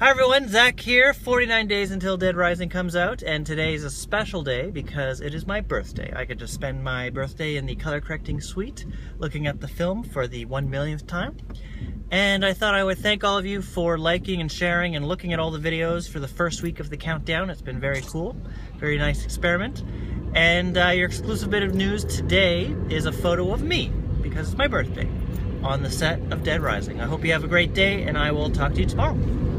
Hi everyone, Zach here. 49 days until Dead Rising comes out, and today is a special day because it is my birthday. I get to spend my birthday in the color correcting suite looking at the film for the one millionth time. And I thought I would thank all of you for liking and sharing and looking at all the videos for the first week of the countdown. It's been very cool, very nice experiment. And uh, your exclusive bit of news today is a photo of me because it's my birthday on the set of Dead Rising. I hope you have a great day, and I will talk to you tomorrow.